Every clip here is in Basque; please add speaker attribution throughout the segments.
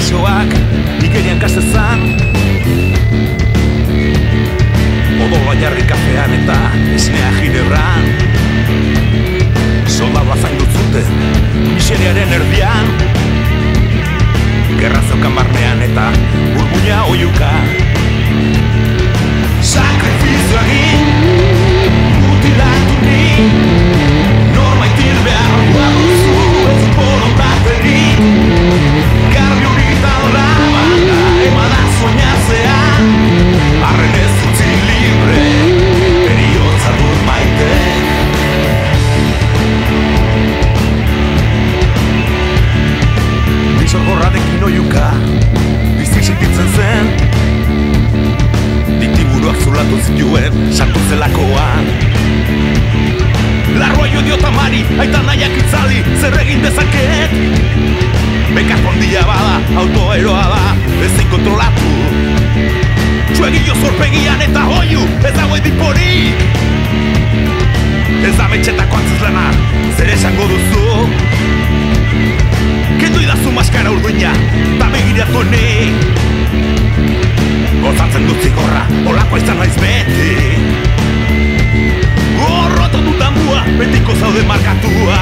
Speaker 1: besoak Igerian kastezan Odola jarri kafean eta esnea ginerran Soldadua zain dut zuten, miseriaren erdian. Gerra zeukan barnean eta burbuina oiuka Sakrifizio egin, oiuka, bizi sentitzen zen. Diktiburuak zulatu zituen, sartu zelakoan. Larroa jo diota mari, aita nahiak itzali, zer egin dezaket? Bekar fondia bada, autoeroa da, ezin kontrolatu. Txuegillo zorpegian eta hoiu, ez dago ediporik Ez da metxetako antzuzlana, zer esango maskara urduina, eta begiratu ni Gozatzen dut zigorra, olako izan naiz beti. Gorrotu dut ambua, betiko zaude markatua.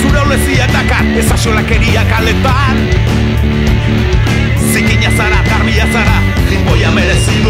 Speaker 1: Zure oleziak dakar, ez asolak kaletan Zikina zara, garbia zara, jimboia merezi